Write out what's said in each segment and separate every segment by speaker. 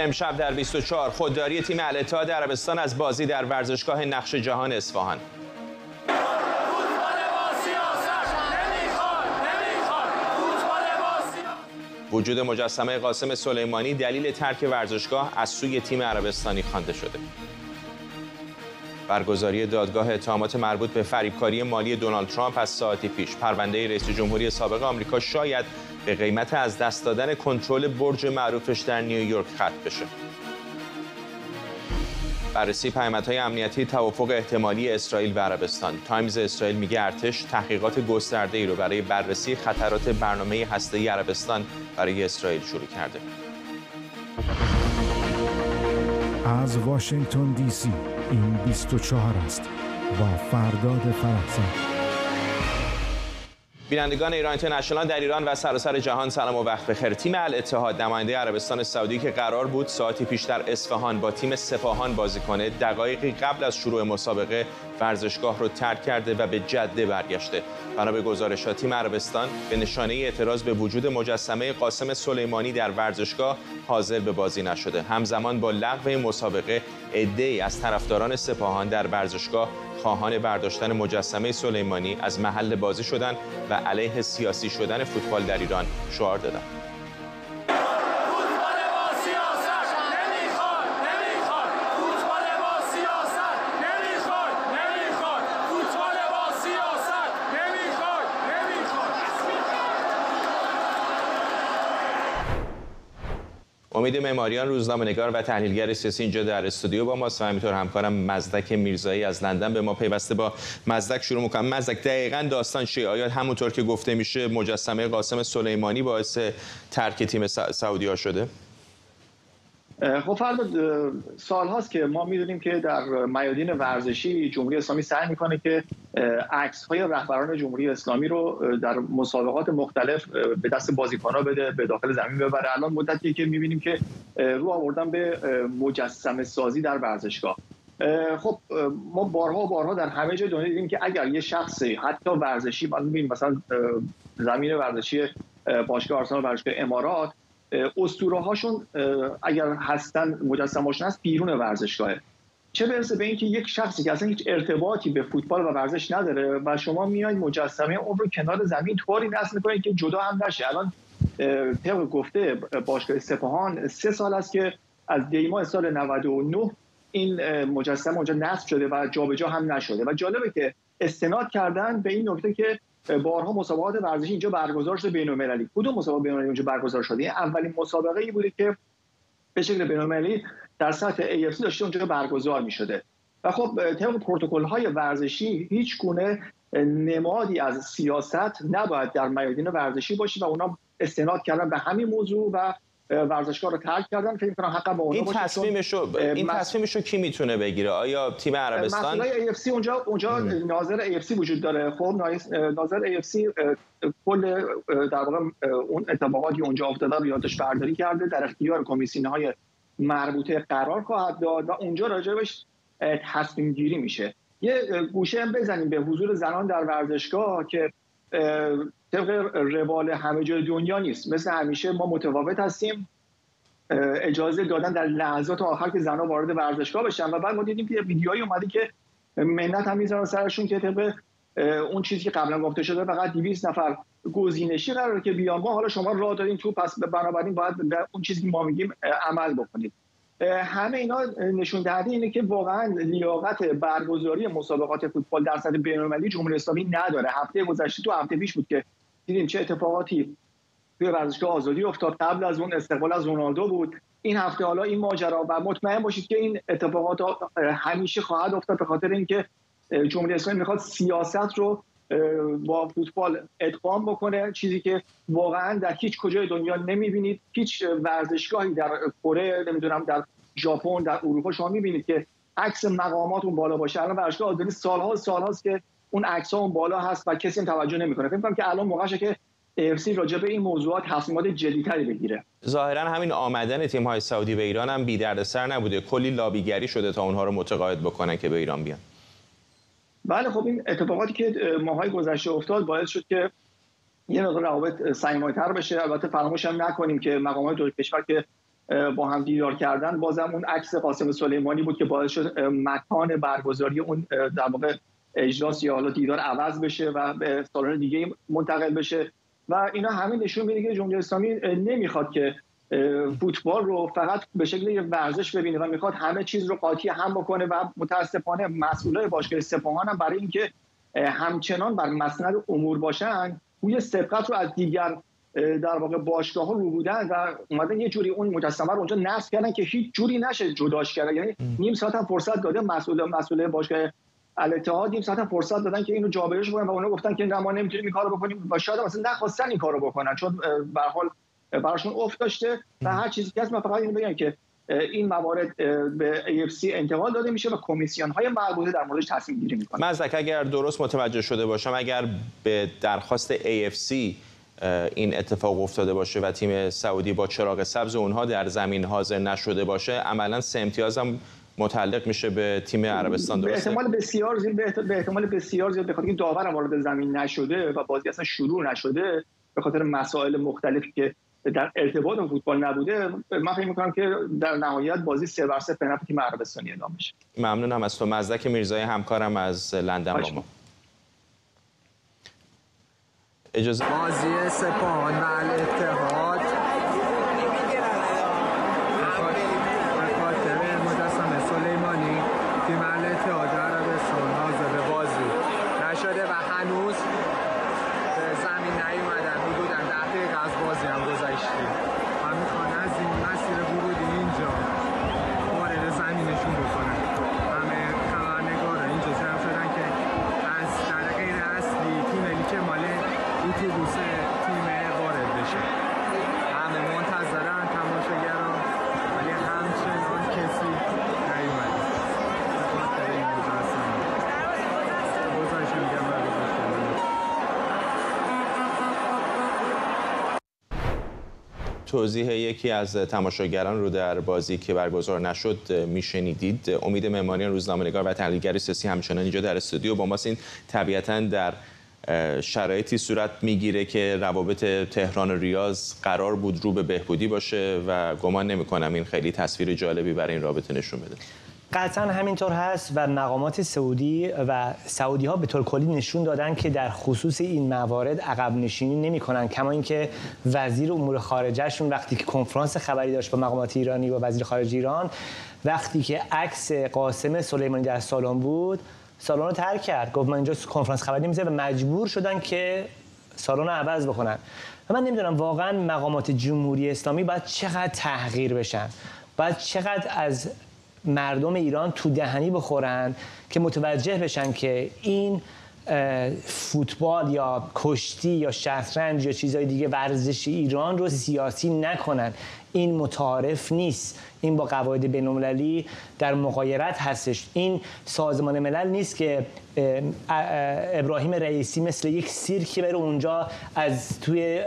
Speaker 1: امشب در 24 خودداری تیم الاتحاد عربستان از بازی در ورزشگاه نقش جهان اصفهان. وجود مجسمه قاسم سلیمانی دلیل ترک ورزشگاه از سوی تیم عربستانی خوانده شده. برگزاری دادگاه اتهامات مربوط به فریبکاری مالی دونالد ترامپ از ساعتی پیش پرونده رئیس جمهوری سابق آمریکا شاید به قیمت از دست دادن کنترل برج معروفش در نیویورک ختم بشه. بررسی های امنیتی توافق احتمالی اسرائیل و عربستان. تایمز اسرائیل میگه ارتش تحقیقات گسترده ای رو برای بررسی خطرات برنامه هسته‌ای عربستان برای اسرائیل شروع کرده.
Speaker 2: از واشنگتن دی سی این 24 است. با فرداد فرحزاد
Speaker 1: بینندگان ایران اینترنشنال در ایران و سراسر جهان سلام و وقت بخیر. تیم الاتحاد نماینده عربستان سعودی که قرار بود ساعتی پیش در اصفهان با تیم سپاهان بازی کنه دقایقی قبل از شروع مسابقه ورزشگاه رو ترک کرده و به جده برگشته. بنا به گزارشات تیم عربستان به نشانه اعتراض به وجود مجسمه قاسم سلیمانی در ورزشگاه حاضر به بازی نشده. همزمان با لغو مسابقه عده‌ای از طرفداران سپاهان در ورزشگاه خواهان برداشتن مجسمه سلیمانی از محل بازی شدند و علیه سیاسی شدن فوتبال در ایران شعار دادند. امید معماریان روزنامه‌نگار و تحلیلگر سیاسی اینجا در استودیو با ماست و همینطور همکارم مزدک میرزایی از لندن به ما پیوسته با مزدک شروع می‌کنم. مزدک دقیقا داستان چیه؟ آیا همونطور که گفته میشه مجسمه قاسم سلیمانی باعث ترک تیم سعودی ها شده؟
Speaker 3: خب فردا سال هاست که ما می‌دونیم که در میادین ورزشی جمهوری اسلامی سعی می‌کنه که عکس های رهبران جمهوری اسلامی رو در مسابقات مختلف به دست بازیکنها بده به داخل زمین ببره. الان مدتی که می‌بینیم که رو آوردن به مجسمه سازی در ورزشگاه. خب ما بارها و بارها در همه جای دنیا دیدیم که اگر یه شخصی حتی ورزشی مثلا زمین ورزشی باشگاه آرسنال ورزشگاه امارات اسطوره هاشون اگر هستن مجسمه‌شون هست بیرون ورزشگاهه. چه برسه به اینکه یک شخصی که اصلا هیچ ارتباطی به فوتبال و ورزش نداره و شما میایید مجسمه اون رو کنار زمین طوری نصب می‌کنید که جدا هم نشه. الان طبق گفته باشگاه سپاهان سه سال است که از دیما سال 99 این مجسمه اونجا نصب شده و جابجا هم نشده. و جالبه که استناد کردن به این نکته که بارها مسابقات ورزشی اینجا برگزار شده بین المللی. کدوم مسابقه بین اونجا برگزار شده؟ این اولین مسابقه ای بوده که به شکل بین المللی در سطح AFC داشته اونجا برگزار می شده و خب طبق پروتکل های ورزشی هیچ گونه نمادی از سیاست نباید در میادین ورزشی باشه و اونا استناد کردن به همین موضوع و ورزشگاه رو ترک کردن. فکر کنم حق با
Speaker 1: این تصمیمشو این تصمیمشو کی می‌تونه بگیره؟ آیا تیم عربستان؟
Speaker 3: مسئله AFC اونجا اونجا ناظر AFC وجود داره. خب ناظر AFC کل در واقع اون اتفاقاتی اونجا افتاده رو یادش برداری کرده. در اختیار کمیسیون های مربوطه قرار خواهد داد و اونجا راجبش تصمیم گیری میشه. یه گوشه هم بزنیم به حضور زنان در ورزشگاه که طبق روال همه جای دنیا نیست. مثل همیشه ما متفاوت هستیم. اجازه دادن در لحظات آخر که زنها وارد ورزشگاه بشن. و بعد ما دیدیم که ویدیوهایی اومده که منت هم می‌ذارن سرشون که طبق اون چیزی که قبلا گفته شده فقط 200 نفر گزینشی قراره که بیان. ما حالا شما راه دارین تو پس بنابراین باید اون چیزی که ما میگیم عمل بکنید. همه اینا نشون دهنده اینه که واقعا لیاقت برگزاری مسابقات فوتبال در سطح بین‌المللی جمهوری اسلامی نداره. هفته گذشته تو هفته پیش بود که دیدیم چه اتفاقاتی توی ورزشگاه آزادی افتاد. قبل از اون استقبال از رونالدو بود. این هفته حالا این ماجرا و مطمئن باشید که این اتفاقات همیشه خواهد افتاد به خاطر اینکه جمهوری اسلامی می‌خواد سیاست رو با فوتبال ادغام بکنه. چیزی که واقعا در هیچ کجای دنیا نمی‌بینید. هیچ ورزشگاهی در کره نمی‌دونم در ژاپن در اروپا شما می‌بینید که عکس مقامات اون بالا باشه. الان ورزشگاه آزادی سالها سالهاست که اون عکس اون بالا هست و کسی توجه نمی‌کنه. فکر کنم که الان موقعشه که AFC راجع به این موضوعات تصمیمات جدیتری بگیره.
Speaker 1: ظاهرا همین آمدن تیم های سعودی به ایران هم بی سر نبوده. کلی لابیگری شده تا اونها رو متقاعد بکنن که به ایران بیان.
Speaker 3: بله خب این اتفاقاتی که ماهای گذشته افتاد باعث شد که یه مقدار روابط صمیمانه‌تر بشه. البته فراموش هم نکنیم که مقامات دو کشور که با هم دیدار کردن بازم اون عکس قاسم سلیمانی بود که باعث شد مکان برگزاری اون در واقع اجلاس یا حالا دیدار عوض بشه و به سالن دیگه منتقل بشه. و اینا همه نشون میده که جمهوری اسلامی نمی‌خواد که فوتبال رو فقط به شکل یه ورزش ببینه و می‌خواد همه چیز رو قاطی هم بکنه و متاسفانه مسئولای باشگاه سپاهان هم برای اینکه همچنان بر مسند امور باشن روی سبقت رو از دیگر در واقع باشگاه ها رو بودن و اومدن یه جوری اون مجسمه رو اونجا نصب کردن که هیچ جوری نشه جداش کرد یعنی نیم ساعت هم فرصت داده مسئول مسئول باشگاه الاتحاد نیم ساعت هم فرصت دادن که اینو جابجاش کنن و اونا گفتن که ما نمی‌تونیم این کارو بکنیم و شاید مثلا نخواستن این کارو بکنن. چون به حال براشون افت داشته و هر چیزی که هست من فقط اینو بگم که این موارد به AFC انتقال داده میشه و کمیسیون های مربوطه در موردش تصمیم گیری می‌کنن.
Speaker 1: مزدک اگر درست متوجه شده باشم اگر به درخواست AFC این اتفاق افتاده باشه و تیم سعودی با چراغ سبز اونها در زمین حاضر نشده باشه عملا سه امتیاز هم متعلق میشه به تیم عربستان
Speaker 3: درسته؟ به احتمال بسیار زیاد به احتمال بسیار زیاد به خاطر داور وارد زمین نشده و بازی اصلا شروع نشده به خاطر مسائل مختلفی که در ارتباط با فوتبال نبوده من فکر می‌کنم که در نهایت بازی سه بر سه به تیم عربستانی اعلام بشه
Speaker 1: ممنونم از تو. مزدک میرزای همکارم از لندن با ما.
Speaker 4: اجازه بازی سپاهان و اتحاد
Speaker 1: توضیح یکی از تماشاگران رو در بازی که برگزار نشد میشنیدید. امید معماریان روزنامه‌نگار و تحلیلگر سیاسی همچنان اینجا در استودیو با ماست. این طبیعتا در شرایطی صورت می‌گیره که روابط تهران و ریاض قرار بود رو به بهبودی باشه و گمان نمی کنم این خیلی تصویر جالبی برای این رابطه نشون بده.
Speaker 5: قطعا همینطور هست و مقامات سعودی و سعودی ها به طور کلی نشون دادن که در خصوص این موارد عقب نشینی نمی کنن کما اینکه وزیر امور خارجهشون وقتی که کنفرانس خبری داشت با مقامات ایرانی و وزیر خارجه ایران وقتی که عکس قاسم سلیمانی در سالن بود سالن رو ترک کرد. گفت من اینجا کنفرانس خبری نمی‌ذارم و مجبور شدن که سالن رو عوض بکنن. و من نمی‌دونم واقعا مقامات جمهوری اسلامی باید چقدر تحقیر بشن باید چقدر از مردم ایران تو دهنی بخورن که متوجه بشن که این فوتبال یا کشتی یا شطرنج یا چیزهای دیگه ورزش ایران رو سیاسی نکنن. این متعارف نیست. این با قواعد بین‌المللی در مقایرت هستش. این سازمان ملل نیست که ابراهیم رئیسی مثل یک سیرکی بره اونجا از توی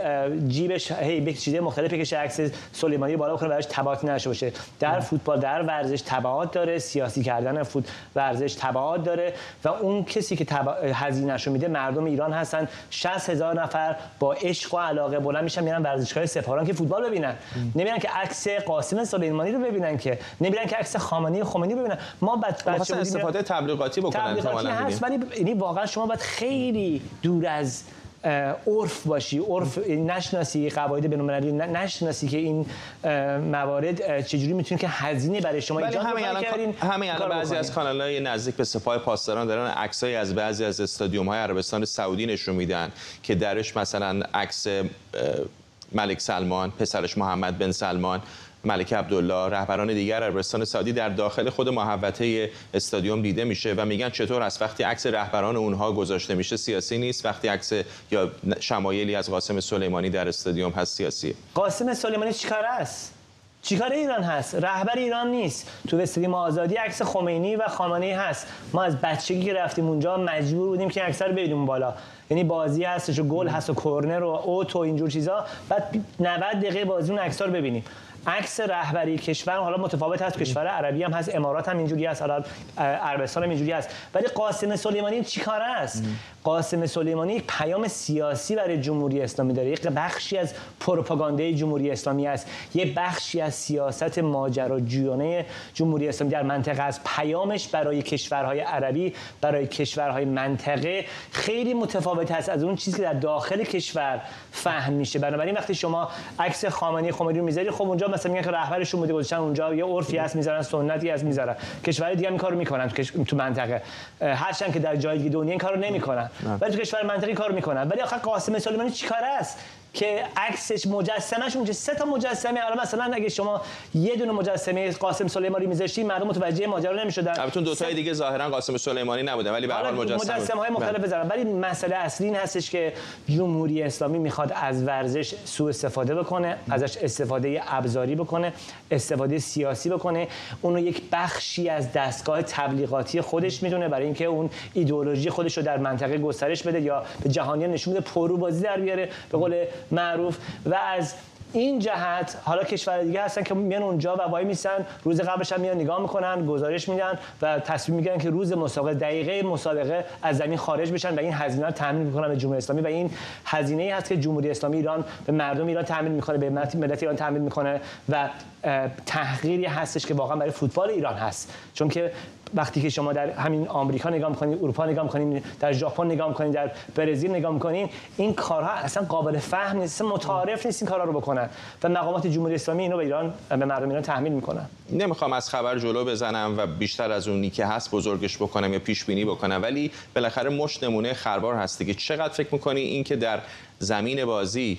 Speaker 5: جیبش هی به چیزای مختلفی که عکس سلیمانی بالا بکنه براش تبعات نشه باشه. در فوتبال در ورزش تبعات داره سیاسی کردن فوت ورزش تبعات داره و اون کسی که تبع... هزینه‌شو میده مردم ایران هستن. 60 هزار نفر با عشق و علاقه بلند میشن میرن ورزشگاه سپاهان که فوتبال ببینن. نمیرن که عکس قاسم سلیمانی رو ببینن که. نمیرن که عکس خامنه‌ای خمینی ببینن. ما
Speaker 1: بچه استفاده تبلیغاتی بکنن
Speaker 5: تبلیغاتی هست ولی یعنی واقعا شما باید خیلی دور از عرف باشی. عرف نشناسی قواعد بین‌المللی نشناسی که این موارد چجوری می‌تونه که هزینه برای شما ایجاد
Speaker 1: همین الان همین الان بعضی از کانال‌های نزدیک به سپاه پاسداران دارن عکسای از بعضی از استادیوم‌های عربستان سعودی نشون میدن که درش مثلا عکس ملک سلمان پسرش محمد بن سلمان ملک عبدالله رهبران دیگر عربستان سعودی در داخل خود محوطه استادیوم دیده میشه و میگن چطور است وقتی عکس رهبران اونها گذاشته میشه سیاسی نیست وقتی عکس یا شمایلی از قاسم سلیمانی در استادیوم هست سیاسی.
Speaker 5: قاسم سلیمانی چیکار است؟ چیکار ایران هست؟ رهبر ایران نیست. تو استادیوم آزادی عکس خمینی و خامنه‌ای هست. ما از بچگی که رفتیم اونجا مجبور بودیم که رو ببینیم بالا. یعنی بازی هستش و گل هست و کرنر و اوت و اینجور چیزا. بعد 90 دقیقه بازی اون عکس رو ببینیم. عکس رهبری کشور حالا متفاوت هست کشور عربی هم هست امارات هم اینجوری هست عربستان هم اینجوری هست. ولی قاسم سلیمانی چیکاره است؟ قاسم سلیمانی یک پیام سیاسی برای جمهوری اسلامی داره. یک بخشی از پروپاگاندای جمهوری اسلامی است. یک بخشی از سیاست ماجراجویانه جمهوری اسلامی در منطقه است. پیامش برای کشورهای عربی برای کشورهای منطقه خیلی متفاوت است. از اون چیزی که در داخل کشور فهم میشه. بنابراین وقتی شما عکس خامنه‌ای خمینی رو می‌ذاری خب اونجا مثلا میگن که رهبرشون بوده گذاشتن اونجا یه عرفی هست می‌ذارن سنتی هست می‌ذارن. کشور دیگه این کارو می‌کنن تو منطقه. هرچند که در جای دیگه دنیا این کارو نمی‌کنن. ولی تو کشور منطقه کارو می‌کنن. ولی آخه قاسم سلیمانی چیکار است؟ که عکسش مجسمهش اونجا سه تا مجسمه. حالا مثلا اگه شما یه دونه مجسمه قاسم سلیمانی میذاشتی مردم متوجه ماجرا نمی‌شدن.
Speaker 1: البته دو تای دیگه ظاهرا قاسم سلیمانی نبوده ولی به هر حال مجسمه.
Speaker 5: مجسمه های مختلف بله. بزنن ولی مسئله اصلی این هستش که جمهوری اسلامی می‌خواد از ورزش سوء استفاده بکنه ازش استفاده ابزاری بکنه استفاده سیاسی بکنه. اونو یک بخشی از دستگاه تبلیغاتی خودش می‌دونه برای اینکه اون ایدئولوژی خودش رو در منطقه گسترش بده یا به جهانیان نشون بده پرو بازی در بیاره. به قول معروف و از این جهت حالا کشور دیگه هستن که میان اونجا و وای میسن روز قبلش هم میان نگاه می‌کنن گزارش میدن و تصمیم می‌گیرن که روز مسابقه دقیقه مسابقه از زمین خارج بشن و این هزینه رو تامین می‌کنن به جمهوری اسلامی و این هزینه ای هست که جمهوری اسلامی ایران به مردم ایران تامین می‌کنه به ملت ایران تامین می‌کنه و تحقیری هستش که واقعا برای فوتبال ایران هست. چون که وقتی که شما در همین آمریکا نگاه می‌کنید اروپا نگاه می‌کنید در ژاپن نگاه می‌کنید در برزیل نگاه می‌کنید این کارها اصلا قابل فهم نیست متعارف نیست این کارها رو بکنن. و مقامات جمهوری اسلامی اینو به ایران به مردم ایران تحمیل می‌کنن.
Speaker 1: نمی‌خوام از خبر جلو بزنم و بیشتر از اونی که هست بزرگش بکنم یا پیش بینی بکنم ولی بالاخره مش نمونه خربار هست که چقدر فکر می‌کنی این که در زمین بازی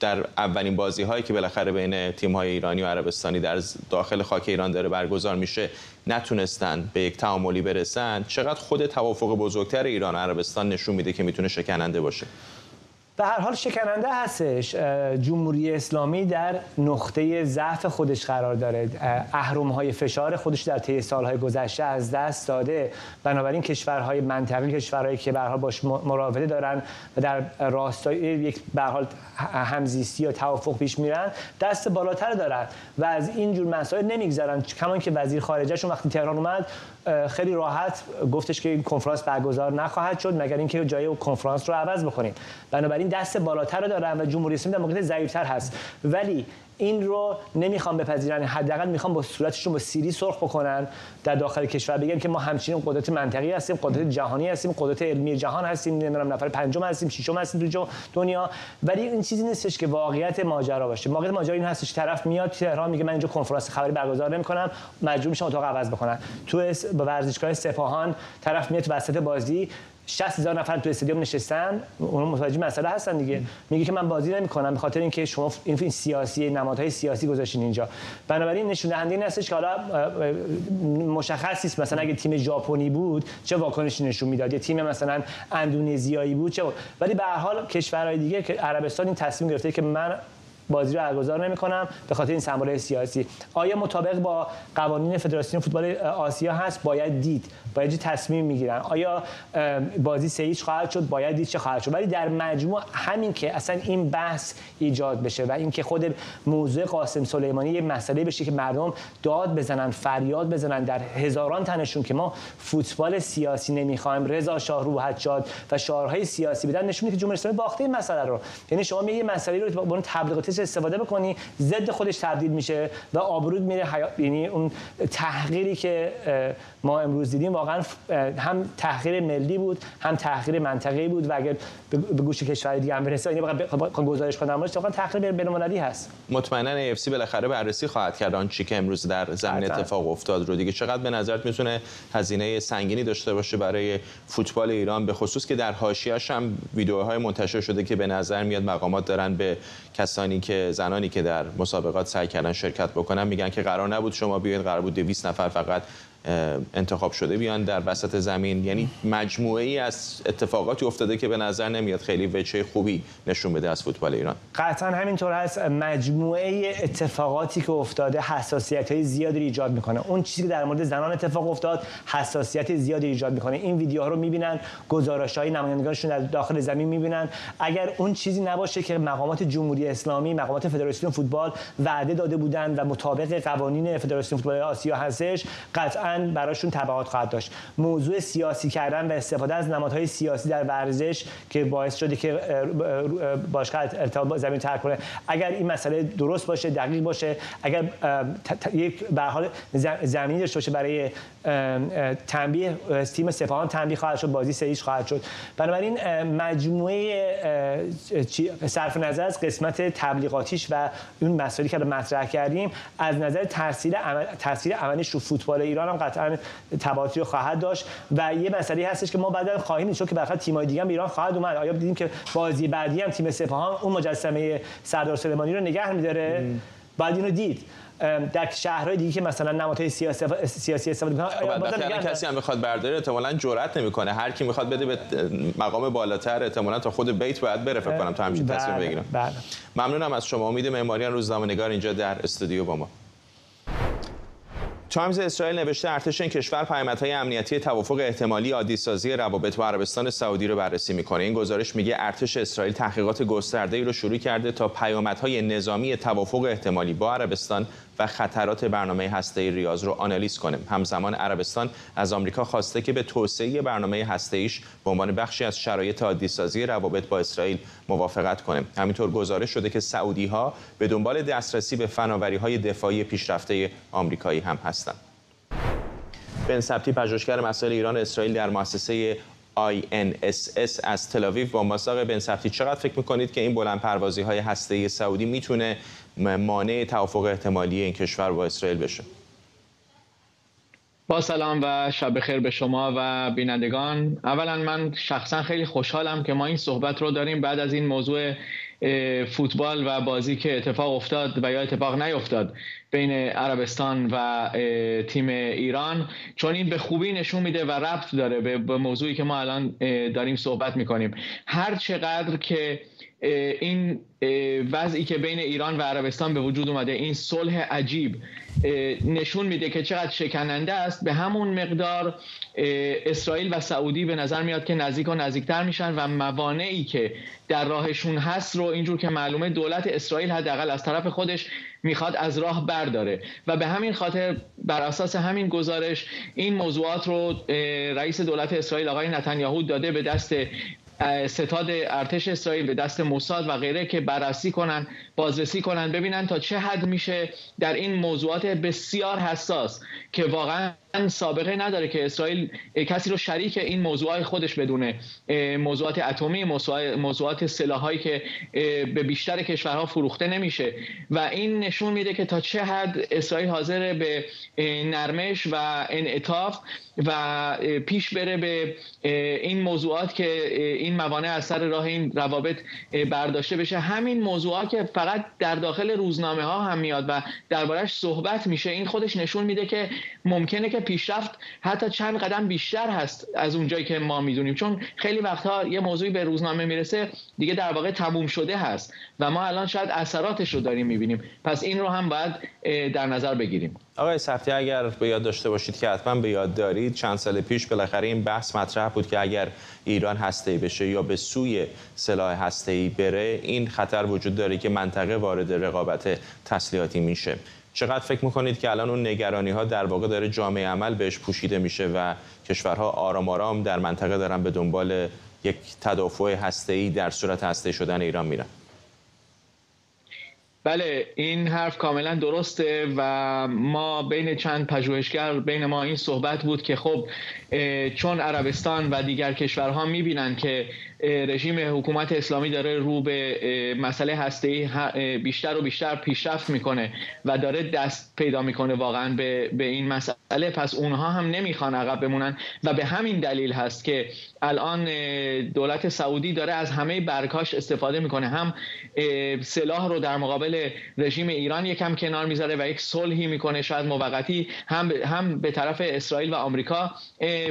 Speaker 1: در اولین بازی هایی که بالاخره بین تیم های ایرانی و عربستانی در داخل خاک ایران داره برگزار میشه نتونستن به یک تعاملی برسن چقدر خود توافق بزرگتر ایران عربستان نشون میده که می‌تونه شکننده باشه؟
Speaker 5: به هر حال شکننده هستش. جمهوری اسلامی در نقطه ضعف خودش قرار داره. اهرم های فشار خودش در طی سالهای گذشته از دست داده. بنابراین کشورهای منطقی کشورهایی که به حال باش مراوده دارن و در راستای یک به حال همزیستی یا توافق پیش میرن دست بالاتر دارن. و از این جور مسائل نمیگذرن. کمان که وزیر خارجهشون وقتی تهران اومد خیلی راحت گفتش که این کنفرانس برگزار نخواهد شد مگر اینکه جای کنفرانس رو عوض بکنیم. بنابراین دست بالاتر رو دارن و جمهوری اسلامی در موقعیت ضعیفتر هست. ولی این رو نمی‌خوام بپذیرن. حداقل می‌خوام با صورتشون با سیری سرخ بکنن در داخل کشور. بگن که ما همچنین قدرت منطقی هستیم قدرت جهانی هستیم قدرت علمی جهان هستیم نمی‌دونم نفر پنجم هستیم ششم هستیم تو دنیا. ولی این چیزی نیستش که واقعیت ماجرا باشه. واقعیت ماجرا این هستش طرف میاد تهران میگه من اینجا کنفرانس خبری برگزار نمی‌کنم مجبور میشم اتاق عوض بکنن. تو ورزشگاه سپاهان طرف میاد وسط بازی 60 هزار نفر تو استادیوم نشستن. اون متوجه مسئله هستن دیگه. میگه که من بازی نمی‌کنم به خاطر اینکه شما این سیاسی نمادهای سیاسی گذاشتین اینجا. بنابراین نشون دهنده این هستش که حالا مشخص نیست. مثلا اگه تیم ژاپنی بود چه واکنشی نشون می‌داد؟ یا تیم مثلا اندونزیایی بود چه ولی به هر حال کشورهای دیگه که عربستان این تصمیم گرفته که من بازی رو برگزار نمی‌کنم به خاطر این سمبل سیاسی. آیا مطابق با قوانین فدراسیون فوتبال آسیا هست؟ باید دید. باید تصمیم می‌گیرن. آیا بازی سه هیچ خواهد شد؟ باید چه خواهد شد. ولی در مجموع همین که اصلا این بحث ایجاد بشه و اینکه خود موضوع قاسم سلیمانی یه مسئله بشه که مردم داد بزنن فریاد بزنن در هزاران تنشون که ما فوتبال سیاسی نمی‌خوایم. رضا شاه رو شاد و شعارهای سیاسی بدن نشون میده که جمهوری اسلامی باخته این مسئله رو. یعنی شما یه مسئله رو با تبلیغاتی استفاده بکنی ضد خودش تبدیل میشه و آبرود میره یعنی اون تحقیری که ما امروز دیدیم واقعا هم تحقیر ملی بود هم تحقیر منطقه‌ای بود و اگر به گوش کشور دیگه هم برسه یعنی بخوام گزارش کنم واقعا تحقیر بین‌المللی هست.
Speaker 1: مطمئنا اف سی بالاخره بررسی خواهد کرد آن چی که امروز در زمین اتفاق افتاد رو. دیگه چقدر به نظرت می‌تونه هزینه سنگینی داشته باشه برای فوتبال ایران؟ به خصوص که در حاشیه‌اش هم ویدیوهای منتشر شده که به نظر میاد مقامات دارن به کسانی که زنانی که در مسابقات سعی کردن شرکت بکنن میگن که قرار نبود شما بیاید قرار بود 200 نفر فقط انتخاب شده بیان در وسط زمین. یعنی مجموعه ای از اتفاقاتی افتاده که به نظر نمیاد خیلی وجه خوبی نشون بده از فوتبال ایران.
Speaker 5: قطعا همینطور هست. مجموعه اتفاقاتی که افتاده حساسیت های زیادی ایجاد می‌کنه. اون چیزی که در مورد زنان اتفاق افتاد حساسیت زیادی ایجاد می‌کنه. این ویدیوها رو می‌بینن گزارش های نمایندگانشون در داخل زمین می‌بینن. اگر اون چیزی نباشه که مقامات جمهوری اسلامی مقامات فدراسیون فوتبال وعده داده بودن و مطابق قوانین فدراسیون فوتبال آسیا هستش قطعا قطعا براشون تبعات خواهد داشت. موضوع سیاسی کردن و استفاده از نمادهای سیاسی در ورزش که باعث شده که باشگاه ارتباط زمین ترک کنه. اگر این مسئله درست باشه دقیق باشه اگر یک به حال زمینی داشته باشه برای تنبیه تیم سپاهان تنبیه خواهد شد بازی سریش خواهد شد. بنابراین مجموعه صرف نظر از قسمت تبلیغاتیش و اون مسائلی که مطرح کردیم از نظر تاثیر عمل تاثیر عملش رو فوتبال ایران قطعا تبعاتی رو خواهد داشت و یه مسئله هستش که ما بعدا خواهیم چون که بخاطر تیم‌های دیگه هم ایران خواهد اومد. آیا دیدیم که بازی بعدی هم تیم سپاهان اون مجسمه سردار سلیمانی رو نگه می‌داره؟ بعد اینو دید. در شهرهای دیگه که مثلا نمادهای سیاسی سیاسی استفاده
Speaker 1: می‌کنن کسی هم می‌خواد برداره احتمالاً جرئت نمی‌کنه. هر کی می‌خواد بده به مقام بالاتر احتمالاً تا خود بیت باید بره فکر کنم تا همچین تصمیم بله، بگیرم.
Speaker 5: بله.
Speaker 1: ممنونم از شما. امید معماریان روزنامه‌نگار اینجا در استودیو با ما. تایمز اسرائیل نوشته ارتش این کشور پیامدهای امنیتی توافق احتمالی عادی سازی روابط با عربستان سعودی رو بررسی می‌کنه. این گزارش میگه ارتش اسرائیل تحقیقات گسترده ای رو شروع کرده تا پیامدهای نظامی توافق احتمالی با عربستان و خطرات برنامه هسته ریاض رو آنالیز کنه همزمان عربستان از آمریکا خواسته که به توسعه برنامه هسته ایش به عنوان بخشی از شرایط عادی سازی روابط با اسرائیل موافقت کنه همینطور گزارش شده که سعودی ها به دنبال دسترسی به فناوری های دفاعی پیشرفته آمریکایی هم هستند. بن سبتی پژوهشگر مسائل ایران و اسرائیل در مؤسسه INSS از تلاویو با مساق بن سبتی چقدر فکر می‌کنید که این بلند پروازی های هسته سعودی می‌تونه مانع توافق احتمالی این کشور با اسرائیل بشه.
Speaker 6: با سلام و شب خیر به شما و بینندگان. اولا من شخصا خیلی خوشحالم که ما این صحبت رو داریم بعد از این موضوع فوتبال و بازی که اتفاق افتاد و یا اتفاق نیفتاد بین عربستان و تیم ایران. چون این به خوبی نشون میده و ربط داره به موضوعی که ما الان داریم صحبت می‌کنیم. هر چقدر که این وضعی که بین ایران و عربستان به وجود اومده این صلح عجیب نشون میده که چقدر شکننده است. به همون مقدار اسرائیل و سعودی به نظر میاد که نزدیک و نزدیکتر میشن و موانعی که در راهشون هست رو اینجور که معلومه دولت اسرائیل حداقل از طرف خودش می‌خواد از راه برداره. و به همین خاطر بر اساس همین گزارش این موضوعات رو رئیس دولت اسرائیل آقای نتانیاهو داده به دست ستاد ارتش اسرائیل به دست موساد و غیره که بررسی کنن بازرسی کنن ببینن تا چه حد میشه در این موضوعات بسیار حساس که واقعا سابقه نداره که اسرائیل کسی رو شریک این موضوعات خودش بدونه. موضوعات اتمی موضوعات سلاحایی که به بیشتر کشورها فروخته نمیشه. و این نشون میده که تا چه حد اسرائیل حاضر به نرمش و انعطاف و پیش بره به این موضوعات که این موانع از سر راه این روابط برداشته بشه. همین موضوعات که فقط در داخل روزنامه ها هم میاد و دربارش صحبت میشه این خودش نشون میده که ممکنه که پیشرفت حتی چند قدم بیشتر هست از اونجایی که ما می‌دونیم. چون خیلی وقتها یه موضوعی به روزنامه می‌رسه دیگه در واقع تموم شده هست و ما الان شاید اثراتش رو داریم می‌بینیم. پس این رو هم باید در نظر بگیریم.
Speaker 1: آقای سفتی اگر به یاد داشته باشید که حتما به یاد دارید چند سال پیش بالاخره این بحث مطرح بود که اگر ایران هسته‌ای بشه یا به سوی سلاح هسته‌ای بره این خطر وجود داره که منطقه وارد رقابت تسلیحاتی میشه. چقدر فکر می‌کنید که الان اون نگرانی ها در واقع داره جامعه عمل بهش پوشیده میشه و کشورها آرام آرام در منطقه دارن به دنبال یک تدافع هسته‌ای در صورت هسته شدن ایران میرن؟
Speaker 6: بله این حرف کاملا درسته و ما بین چند پژوهشگر بین ما این صحبت بود که خب چون عربستان و دیگر کشورها می‌بینن که رژیم حکومت اسلامی داره رو به مسئله هسته بیشتر و بیشتر پیشرفت می‌کنه و داره دست پیدا می‌کنه واقعا به, به این مسئله. پس اونها هم نمی‌خوان عقب بمونن و به همین دلیل هست که الان دولت سعودی داره از همه برکاش استفاده می‌کنه. هم سلاح رو در مقابل رژیم ایران یکم کنار می‌ذاره و یک صلحی می‌کنه. شاید موقتی هم هم به طرف اسرائیل و آمریکا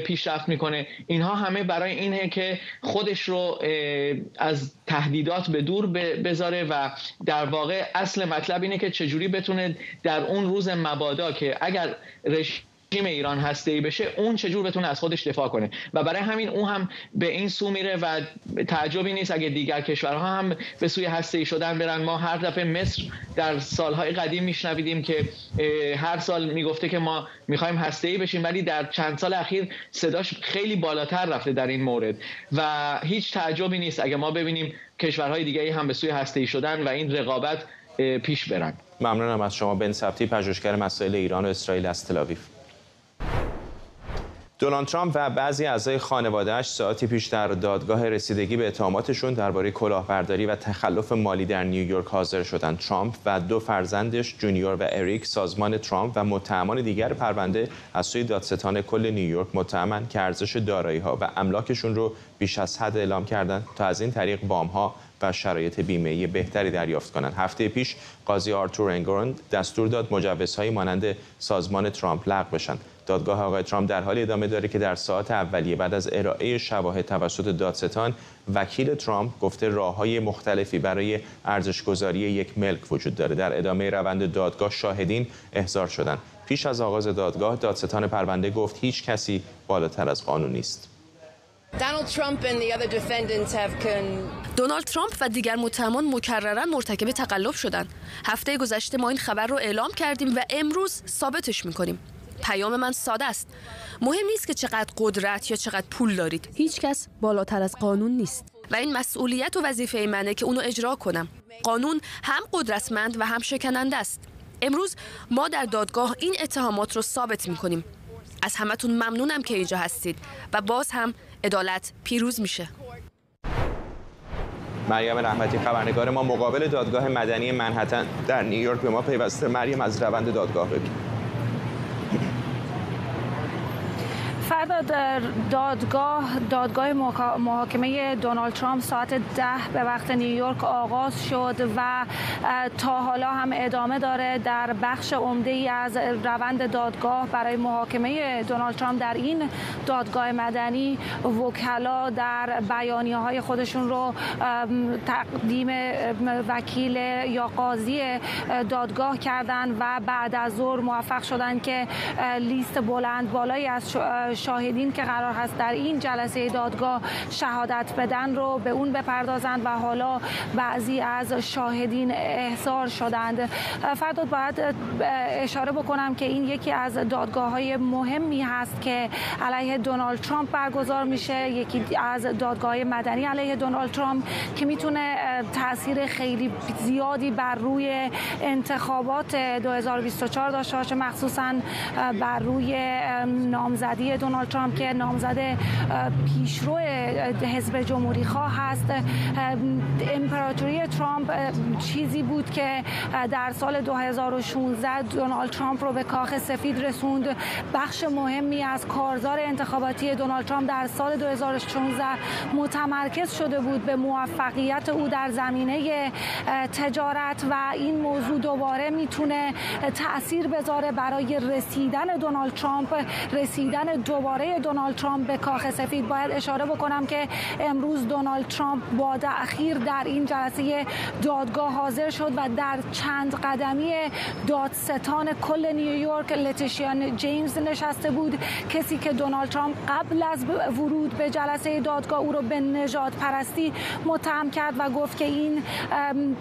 Speaker 6: پیشرفت می‌کنه. اینها همه برای اینه که خودش رو از تهدیدات به دور بذاره و در واقع اصل مطلب اینه که چجوری بتونه در اون روز مبادا که اگر رژیم ایران هسته بشه اون چجور بتونه از خودش دفاع کنه. و برای همین اون هم به این سو میره و تعجبی نیست اگه دیگر کشورها هم به سوی هسته ای شدن برن. ما هر دفعه مصر در سالهای قدیم میشنویدیم که هر سال می‌گفته که ما می‌خوایم هسته ای بشیم ولی در چند سال اخیر صداش خیلی بالاتر رفته در این مورد. و هیچ تعجبی نیست اگه ما ببینیم کشورهای دیگری هم به سوی هسته ای شدن و این رقابت پیش برن.
Speaker 1: ممنونم از شما. بن سبتی پژوهشگر مسائل ایران و اسرائیل از تلاویف دونالد ترامپ و بعضی اعضای خانواده‌ش ساعتی پیش در دادگاه رسیدگی به اتهاماتشون درباره کلاهبرداری و تخلف مالی در نیویورک حاضر شدند. ترامپ و دو فرزندش جونیور و اریک سازمان ترامپ و متهمان دیگر پرونده از سوی دادستان کل نیویورک متهمن که ارزش دارایی ها و املاکشون رو بیش از حد اعلام کردند تا از این طریق وام ها و شرایط بیمه بهتری دریافت کنند. هفته پیش قاضی آرتور انگورون دستور داد مجوزهایی مانند سازمان ترامپ لغو بشن. دادگاه آقای ترامپ در حال ادامه داره که در ساعت اولیه بعد از ارائه شواهد توسط دادستان وکیل ترامپ گفته راههای مختلفی برای ارزشگذاری یک ملک وجود داره در ادامه روند دادگاه شاهدین احضار شدند پیش از آغاز دادگاه دادستان پرونده گفت هیچ کسی بالاتر از قانون نیست
Speaker 7: دونالد ترامپ و دیگر متهمان مکررا مرتکب تقلب شدند. هفته گذشته ما این خبر رو اعلام کردیم و امروز ثابتش می‌کنیم. پیام من ساده است. مهم نیست که چقدر قدرت یا چقدر پول دارید. هیچ کس بالاتر از قانون نیست. و این مسئولیت و وظیفه منه که اونو اجرا کنم. قانون هم قدرتمند و هم شکننده است. امروز ما در دادگاه این اتهامات رو ثابت می‌کنیم. از همتون ممنونم که اینجا هستید و باز هم عدالت پیروز میشه.
Speaker 1: مریم رحمتی خبرنگار ما مقابل دادگاه مدنی منحتن در نیویورک به ما پیوسته مریم از روند دادگاه بگو.
Speaker 8: فردا دادگاه دادگاه محاکمه دونالد ترامپ ساعت ده به وقت نیویورک آغاز شد و تا حالا هم ادامه داره در بخش عمده ای از روند دادگاه برای محاکمه دونالد ترامپ در این دادگاه مدنی وکلا در بیانیه های خودشون رو تقدیم وکیل یا قاضی دادگاه کردند و بعد از ظهر موفق شدند که لیست بلند بالایی از شاهدین که قرار هست در این جلسه دادگاه شهادت بدن رو به اون بپردازند و حالا بعضی از شاهدین احضار شدند. فردا باید اشاره بکنم که این یکی از دادگاه های مهمی هست که علیه دونالد ترامپ برگزار میشه. یکی از دادگاه مدنی علیه دونالد ترامپ که می‌تونه تاثیر خیلی زیادی بر روی انتخابات 2024 داشته باشه مخصوصا بر روی نامزدی دونالد ترامپ که نامزد پیشرو حزب جمهوری خواه هست. امپراتوری ترامپ چیزی بود که در سال 2016 دونالد ترامپ رو به کاخ سفید رسوند. بخش مهمی از کارزار انتخاباتی دونالد ترامپ در سال 2016 متمرکز شده بود به موفقیت او در زمینه تجارت و این موضوع دوباره می‌تونه تاثیر بذاره برای رسیدن دونالد ترامپ رسیدن دوباره دونالد ترامپ به کاخ سفید. باید اشاره بکنم که امروز دونالد ترامپ با اخیر در این جلسه دادگاه حاضر شد و در چند قدمی دادستان کل نیویورک لتیشیان جیمز نشسته بود. کسی که دونالد ترامپ قبل از ورود به جلسه دادگاه او رو به نجات پرستی متهم کرد و گفت که این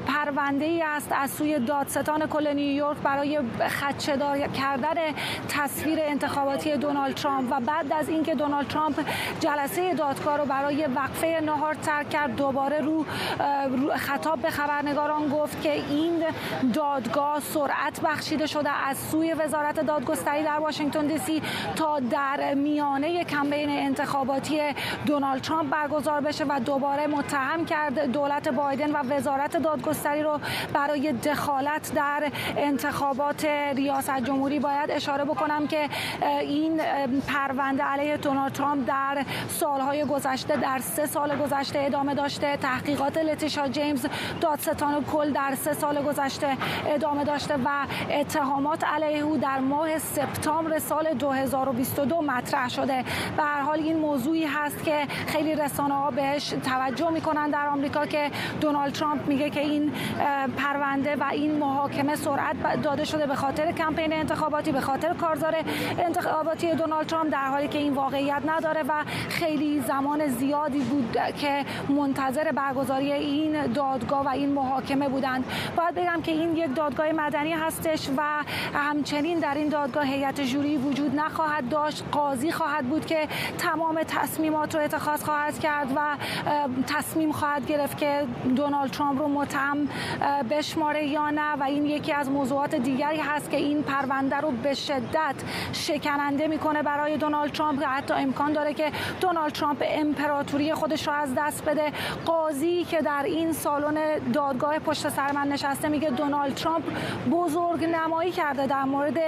Speaker 8: پرونده ای است از سوی دادستان کل نیویورک برای خدشه‌دار کردن تصویر انتخاباتی دونالد ترامپ و بعد از اینکه دونالد ترامپ جلسه دادگاه رو برای وقفه نهار ترک کرد دوباره رو خطاب به خبرنگاران گفت که این دادگاه سرعت بخشیده شده از سوی وزارت دادگستری در واشنگتن دی سی تا در میانه کمپین انتخاباتی دونالد ترامپ برگزار بشه و دوباره متهم کرد دولت بایدن و وزارت دادگستری رو برای دخالت در انتخابات ریاست جمهوری. باید اشاره بکنم که این پرونده پرونده علیه دونالد ترامپ در سالهای گذشته در سه سال گذشته ادامه داشته. تحقیقات لتیشا جیمز دادستان کل در سه سال گذشته ادامه داشته و اتهامات علیه او در ماه سپتامبر سال 2022 مطرح شده. به هر حال این موضوعی هست که خیلی رسانه ها بهش توجه می‌کنن در آمریکا که دونالد ترامپ میگه که این پرونده و این محاکمه سرعت داده شده به خاطر کمپین انتخاباتی به خاطر کارزار انتخاباتی دونالد ترامپ در حالی که این واقعیت نداره و خیلی زمان زیادی بود که منتظر برگزاری این دادگاه و این محاکمه بودند. باید بگم که این یک دادگاه مدنی هستش و همچنین در این دادگاه هیئت جوری وجود نخواهد داشت. قاضی خواهد بود که تمام تصمیمات رو اتخاذ خواهد کرد و تصمیم خواهد گرفت که دونالد ترامپ رو متهم بشماره یا نه. و این یکی از موضوعات دیگری هست که این پرونده رو به شدت شکننده می‌کنه برای دونالد ترامپ که حتی امکان داره که دونالد ترامپ امپراتوری خودش رو از دست بده. قاضی که در این سالن دادگاه پشت سر من نشسته میگه دونالد ترامپ بزرگ نمایی کرده در مورد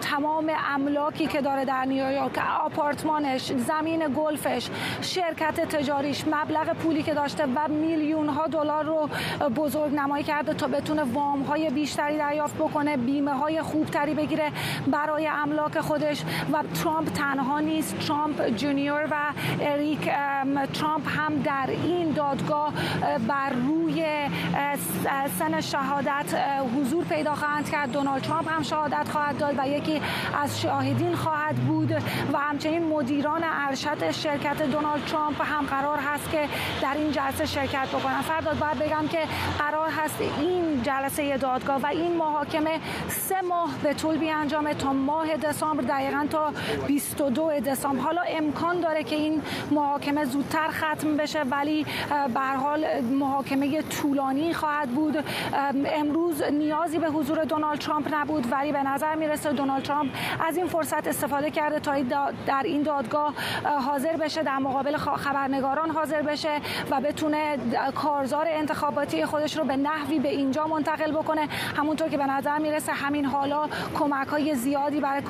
Speaker 8: تمام املاکی که داره در نیویورک آپارتمانش زمین گلفش شرکت تجاریش مبلغ پولی که داشته و میلیون ها دلار رو بزرگ نمایی کرده تا بتونه وام های بیشتری دریافت بکنه بیمه های خوبتری بگیره برای املاک خودش و ترامپ تنها نیست. ترامپ جونیور و اریک ترامپ هم در این دادگاه بر روی سن شهادت حضور پیدا خواهند کرد. دونالد ترامپ هم شهادت خواهد داد و یکی از شاهدین خواهد بود و همچنین مدیران ارشد شرکت دونالد ترامپ هم قرار هست که در این جلسه شرکت بکنن فرداد باید بگم که قرار هست این جلسه دادگاه و این محاکمه سه ماه به طول بیانجامه تا ماه دسامبر دقیقا تا 22 دسامبر. حالا امکان داره که این محاکمه زودتر ختم بشه ولی به حال محاکمه طولانی خواهد بود. امروز نیازی به حضور دونالد ترامپ نبود ولی به نظر می‌رسه دونالد ترامپ از این فرصت استفاده کرده تا در این دادگاه حاضر بشه در مقابل خبرنگاران حاضر بشه و بتونه کارزار انتخاباتی خودش رو به نحوی به اینجا منتقل بکنه. همونطور که به نظر می‌رسه همین حالا کمک های زیادی برای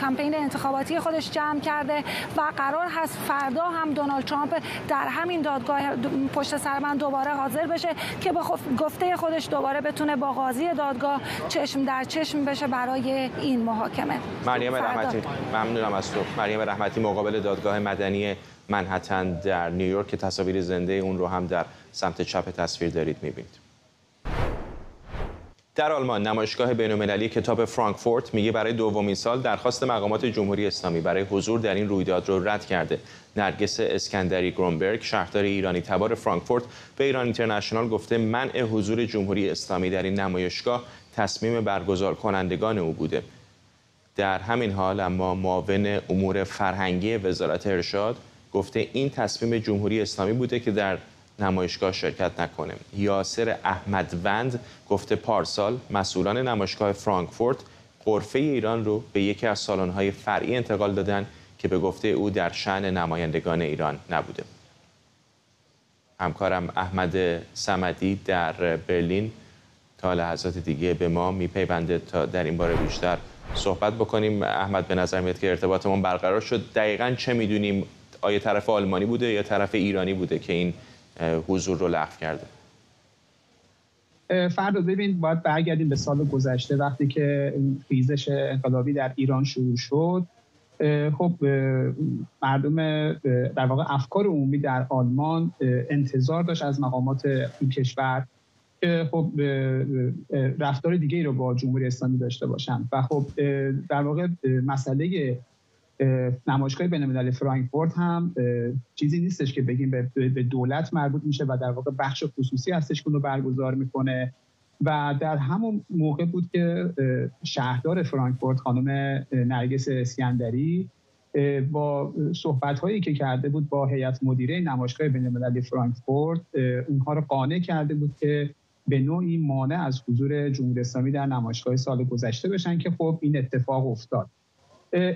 Speaker 8: کمپین انتخاباتی خودش جمع کرده و قرار هست فردا هم دونالد ترامپ در همین دادگاه پشت سر من دوباره حاضر بشه که به گفته خودش دوباره بتونه با قاضی دادگاه چشم در چشم بشه برای این محاکمه.
Speaker 1: مریم رحمتی ممنونم از تو. مریم رحمتی مقابل دادگاه مدنی منحتن در نیویورک که تصاویر زنده اون رو هم در سمت چپ تصویر دارید می‌بینید. در آلمان نمایشگاه بین‌المللی کتاب فرانکفورت میگه برای دومین سال درخواست مقامات جمهوری اسلامی برای حضور در این رویداد رو رد کرده. نرگس اسکندری گرونبرگ شهردار ایرانی تبار فرانکفورت به ایران اینترنشنال گفته منع حضور جمهوری اسلامی در این نمایشگاه تصمیم برگزار کنندگان او بوده. در همین حال اما معاون امور فرهنگی وزارت ارشاد گفته این تصمیم جمهوری اسلامی بوده که در نمایشگاه شرکت نکنه یاسر احمدوند گفته پارسال مسئولان نمایشگاه فرانکفورت قرفه ایران رو به یکی از سالن‌های فرعی انتقال دادن که به گفته او در شعن نمایندگان ایران نبوده. همکارم احمد سمدی در برلین تا لحظات دیگه به ما میپیونده تا در این باره بیشتر صحبت بکنیم. احمد به نظر میاد که ارتباطمون برقرار شد. دقیقا چه می‌دونیم؟ آیا طرف آلمانی بوده یا طرف ایرانی بوده که این حضور رو لغو کرده.
Speaker 9: فردا ببین باید برگردیم به سال گذشته وقتی که خیزش انقلابی در ایران شروع شد. خب مردم در واقع افکار عمومی در آلمان انتظار داشت از مقامات این کشور که خب رفتار دیگه رو با جمهوری اسلامی داشته باشن. و خب در واقع مسئله نمایشگاه بین فرانکفورت هم چیزی نیستش که بگیم به دولت مربوط میشه و در واقع بخش خصوصی هستش که رو برگزار می‌کنه. و در همون موقع بود که شهردار فرانکفورت خانم نرگس اسکندری با صحبت هایی که کرده بود با هیئت مدیره نمایشگاه بین فرانکفورت اونها رو قانع کرده بود که به نوعی مانع از حضور جمهوری اسلامی در نمایشگاه سال گذشته بشن که خب این اتفاق افتاد.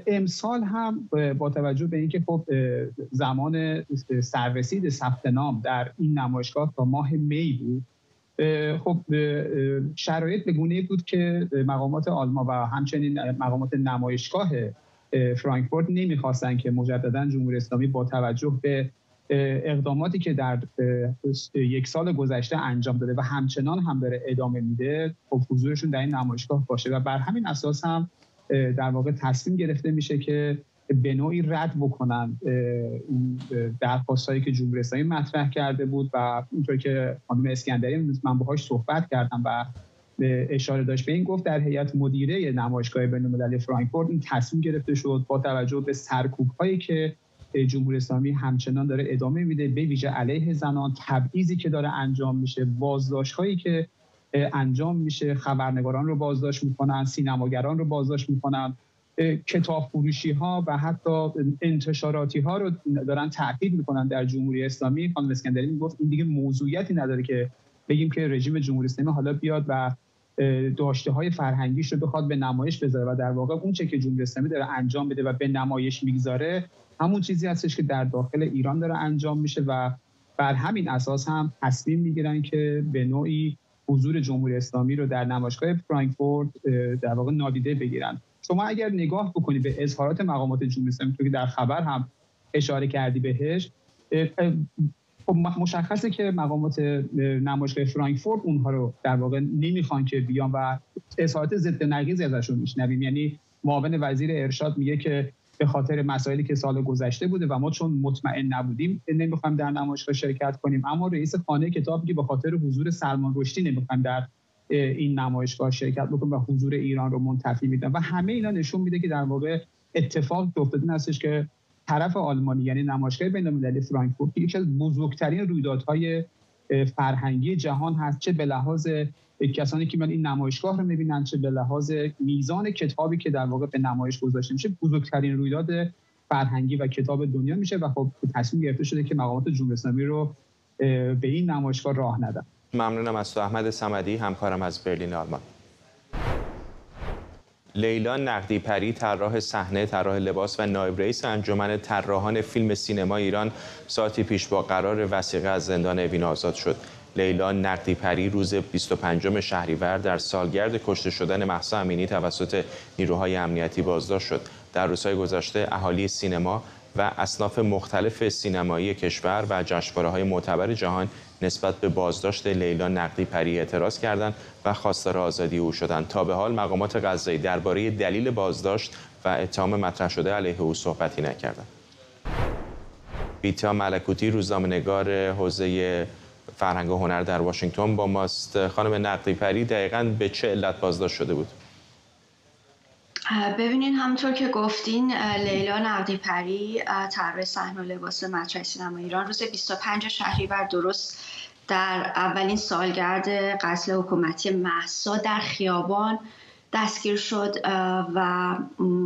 Speaker 9: امسال هم با توجه به اینکه خب زمان سررسید ثبت نام در این نمایشگاه تا ماه می بود خب شرایط به گونه بود که مقامات آلمان و همچنین مقامات نمایشگاه فرانکفورت نمی‌خواستن که مجددا جمهوری اسلامی با توجه به اقداماتی که در یک سال گذشته انجام داده و همچنان هم داره ادامه میده خب حضورشون در این نمایشگاه باشه و بر همین اساس هم در واقع تصمیم گرفته میشه که به نوعی رد بکنن درخواست هایی که جمهوری اسلامی مطرح کرده بود و اونطور که خانم اسکندری من باهاش صحبت کردم و اشاره داشت. به این گفت در هیئت مدیره نمایشگاه بین فرانکفورت این تصمیم گرفته شد با توجه به سرکوب هایی که جمهوری اسلامی همچنان داره ادامه میده به ویژه علیه زنان تبعیضی که داره انجام میشه بازداشت هایی که انجام میشه خبرنگاران رو بازداشت می‌کنن سینماگران رو بازداشت می‌کنن کتاب فروشی ها و حتی انتشاراتی ها رو دارن تعقیب می‌کنن در جمهوری اسلامی. خانم اسکندری می‌گفت این دیگه موضوعیتی نداره که بگیم که رژیم جمهوری اسلامی حالا بیاد و داشته های فرهنگیش رو بخواد به نمایش بذاره و در واقع اون چه که جمهوری اسلامی داره انجام بده و به نمایش می‌گذاره همون چیزی هستش که در داخل ایران داره انجام میشه و بر همین اساس هم تصمیم می‌گیرن که به نوعی حضور جمهوری اسلامی رو در نمایشگاه فرانکفورت در واقع نادیده بگیرن. شما اگر نگاه بکنید به اظهارات مقامات جمهوری اسلامی که در خبر هم اشاره کردی بهش خب مشخصه که مقامات نمایشگاه فرانکفورت اونها رو در واقع نمی‌خوان که بیان و اظهارات ضد نقیضی ازشون میشنویم. یعنی معاون وزیر ارشاد میگه که به خاطر مسائلی که سال گذشته بوده و ما چون مطمئن نبودیم نمی‌خوایم در نمایشگاه شرکت کنیم. اما رئیس خانه کتاب که به خاطر حضور سلمان رشدی نمی‌خوایم در این نمایشگاه شرکت بکنیم و حضور ایران رو منتفی میدن. و همه اینا نشون میده که در واقع اتفاق افتاده هستش که طرف آلمانی یعنی نمایشگاه بین‌المللی فرانکفورت یکی از بزرگترین رویدادهای فرهنگی جهان هست چه به لحاظ کسانی که من این نمایشگاه رو می‌بینن چه به لحاظ میزان کتابی که در واقع به نمایش گذاشته میشه بزرگترین رویداد فرهنگی و کتاب دنیا میشه و خب تصمیم گرفته شده که مقامات جمهوری اسلامی رو به این نمایشگاه راه ندن.
Speaker 1: ممنونم از تو احمد سمدی همکارم از برلین آلمان. لیلا نقدی پری طراح صحنه طراح لباس و نایب رئیس انجمن طراحان فیلم سینما ایران ساعتی پیش با قرار وسیقه از زندان اوین آزاد شد. لیلا نقدی پری روز 25 شهریور در سالگرد کشته شدن محسا امینی توسط نیروهای امنیتی بازداشت شد. در روزهای گذشته اهالی سینما و اصناف مختلف سینمایی کشور و جشنواره های معتبر جهان نسبت به بازداشت لیلا نقدی پری اعتراض کردند و خواستار آزادی او شدند. تا به حال مقامات قضایی درباره دلیل بازداشت و اتهام مطرح شده علیه او صحبتی نکردند. بیتا ملکوتی روزنامه‌نگار حوزه فرهنگ و هنر در واشنگتن با ماست. خانم نقدی پری دقیقا به چه علت بازداشت شده بود؟
Speaker 10: ببینین همونطور که گفتین لیلا نقدی پری طراح صحنه و لباس مطرح سینما ایران روز 25 شهریور درست در اولین سالگرد قتل حکومتی محسا در خیابان دستگیر شد و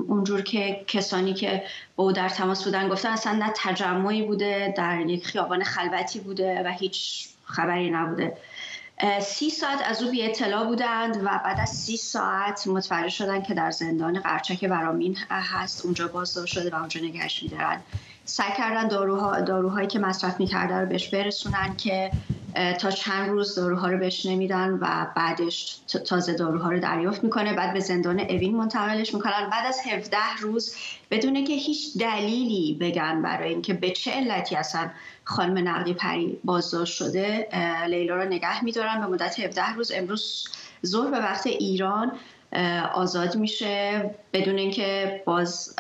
Speaker 10: اونجور که کسانی که با او در تماس بودن گفتن اصلا نه تجمعی بوده در یک خیابان خلوتی بوده و هیچ خبری نبوده. سی ساعت از او بی اطلاع بودند و بعد از سی ساعت متوجه شدن که در زندان قرچک برامین هست. اونجا بازداشت شده و اونجا نگهش میدارن سعی کردن داروها داروهایی که مصرف می‌کرده رو بهش برسونن که تا چند روز داروها رو بهش نمیدن و بعدش تازه داروها رو دریافت می‌کنه. بعد به زندان اوین منتقلش می‌کنن. بعد از 17 روز بدون که هیچ دلیلی بگن برای اینکه به چه علتی اصلا خانم نقدی پری بازداشت شده لیلا رو نگه میدارن. به مدت 17 روز امروز ظهر به وقت ایران آزاد میشه. بدون اینکه باز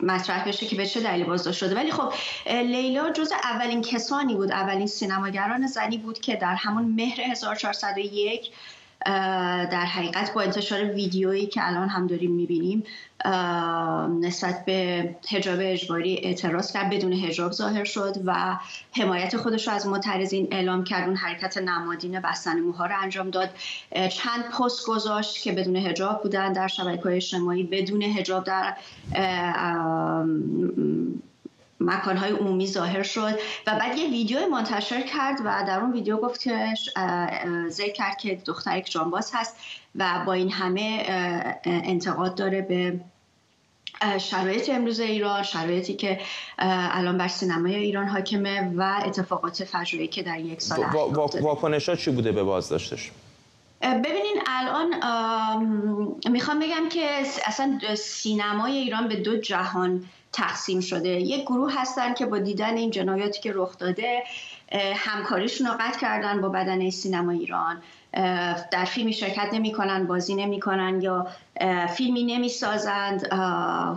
Speaker 10: مطرح بشه که به چه دلیل بازداشت شده. ولی خب لیلا جز اولین کسانی بود اولین سینماگران زنی بود که در همون مهر 1401 در حقیقت با انتشار ویدیویی که الان هم داریم می‌بینیم نسبت به هجاب اجباری اعتراض کرد بدون هجاب ظاهر شد و حمایت خودش رو از معترضین اعلام کرد. اون حرکت نمادین بستن موها رو انجام داد. چند پست گذاشت که بدون هجاب بودن در شبکه های اجتماعی بدون هجاب در مکانهای عمومی ظاهر شد و بعد یه ویدیو منتشر کرد و در اون ویدیو گفت که ذکر کرد که دخترک جانباز هست و با این همه انتقاد داره به شرایط امروز ایران شرایطی که الان بر سینمای ایران حاکمه و اتفاقات فجایعی که در یک سال
Speaker 1: واکنشات چی بوده به بازداشتش؟
Speaker 10: ببینین الان می‌خوام بگم که اصلا سینمای ایران به دو جهان تقسیم شده. یک گروه هستن که با دیدن این جنایاتی که رخ داده همکاریشون رو قطع کردن با بدنه سینما ایران. در فیلمی شرکت نمی‌کنن بازی نمی‌کنن یا فیلمی نمی‌سازند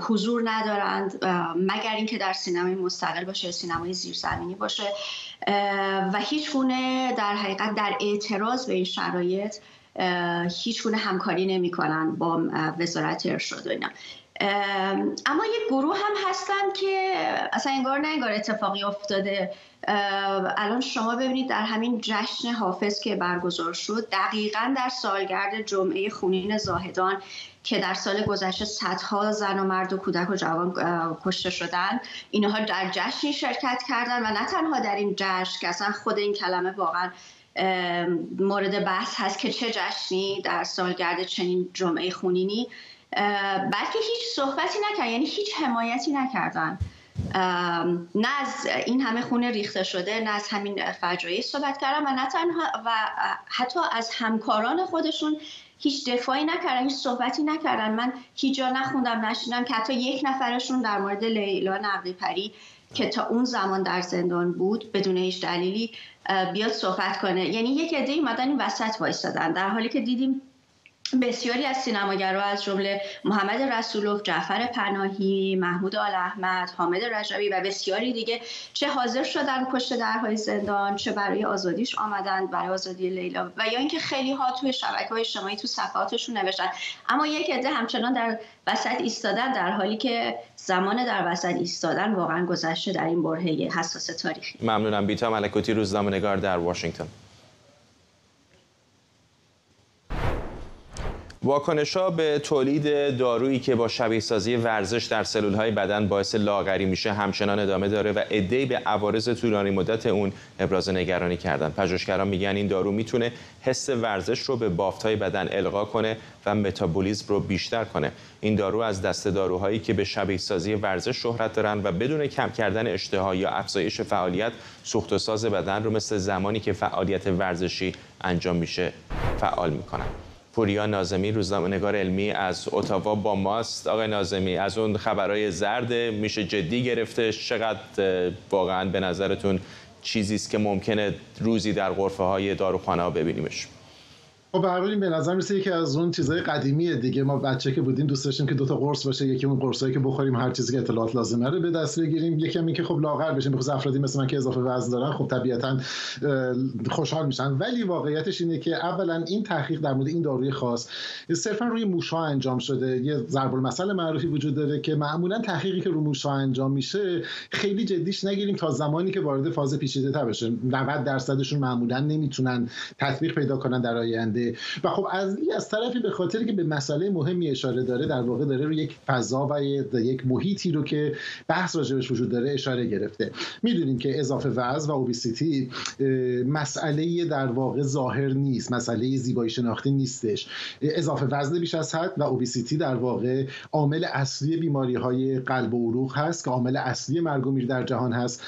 Speaker 10: حضور ندارند مگر اینکه در سینمای مستقل باشه سینمای زیرزمینی باشه. و هیچ گونه در حقیقت در اعتراض به این شرایط هیچ گونه همکاری نمی‌کنن با وزارت ارشاد و اینا. اما یک گروه هم هستن که اصلا انگار نه انگار اتفاقی افتاده. الان شما ببینید در همین جشن حافظ که برگزار شد دقیقا در سالگرد جمعه خونین زاهدان که در سال گذشته صدها زن و مرد و کودک و جوان کشته شدن اینها در جشنی شرکت کردن و نه تنها در این جشن که اصلا خود این کلمه واقعا مورد بحث هست که چه جشنی در سالگرد چنین جمعه خونینی. بلکه هیچ صحبتی نکردن یعنی هیچ حمایتی نکردن. نه از این همه خونه ریخته شده نه از همین فجایع صحبت کردن و نه تنها و حتی از همکاران خودشون هیچ دفاعی نکردن هیچ صحبتی نکردن. من هیچ جا نخوندم نشیدم که حتی یک نفرشون در مورد لیلا نقدی پری که تا اون زمان در زندان بود بدون هیچ دلیلی بیاد صحبت کنه. یعنی یک عده اومدن این وسط وایستادن در حالی که دیدیم بسیاری از سینماگرها از جمله محمد رسولوف، جعفر پناهی، محمود آل احمد، حامد رجبی و بسیاری دیگه چه حاضر شدن پشت درهای زندان چه برای آزادیش آمدند برای آزادی لیلا و یا اینکه خیلی ها توی شبکه های اجتماعی تو صفحاتشون نوشتن. اما یک عده همچنان در وسط ایستادن در حالی که زمان در وسط ایستادن واقعا گذشته در این برهه حساس تاریخی.
Speaker 1: ممنونم. بیتا ملکوتی روزنامه‌نگار در واشنگتن. واکنش ها به تولید دارویی که با شبیه سازی ورزش در سلول های بدن باعث لاغری میشه همچنان ادامه داره و عده‌ای به عوارض طولانی مدت اون ابراز نگرانی کردن. پژوهشگران میگن این دارو می‌تونه حس ورزش رو به بافت های بدن القا کنه و متابولیزم رو بیشتر کنه. این دارو از دست داروهایی که به شبیه سازی ورزش شهرت دارن و بدون کم کردن اشتها یا افزایش فعالیت سوخت و ساز بدن رو مثل زمانی که فعالیت ورزشی انجام میشه فعال می‌کنن. پوریا نازمی روزنامه‌نگار علمی از اتاوا با ماست. آقای نازمی از اون خبرهای زرد میشه جدی گرفته. چقدر واقعا به نظرتون چیزی است که ممکنه روزی در غرفه های داروخانه ببینیمش؟
Speaker 11: خب به به نظر میسه یکی از اون چیزای قدیمیه دیگه. ما بچه که بودیم دوست داشتیم که دو تا قرص باشه یکی اون قرصایی که بخوریم هر چیزی که اطلاعات لازمه رو به دست بگیریم. یکی هم که خب لاغر بشیم بخصوص افرادی مثل من که اضافه وزن دارن خب طبیعتا خوشحال میشن. ولی واقعیتش اینه که اولا این تحقیق در مورد این داروی خاص صرفا روی موشها انجام شده. یه ضرب المثل معروفی وجود داره که معمولا تحقیقی که روی موشها انجام میشه خیلی جدیش نگیریم تا زمانی که وارد فاز پیچیده تر بشه. 90 درصدشون معمولا نمی‌تونن تطبیق پیدا کنن در آینده. و خب از از طرفی به خاطر که به مسئله مهمی اشاره داره در واقع داره رو یک فضا و یک محیطی رو که بحث راجبش وجود داره اشاره گرفته. می‌دونیم که اضافه وزن و اوبیسیتی مسئله در واقع ظاهر نیست مسئله زیبایی شناختی نیستش. اضافه وزن بیش از حد و اوبیسیتی در واقع عامل اصلی بیماری های قلب و عروق هست که عامل اصلی مرگ و میر در جهان هست.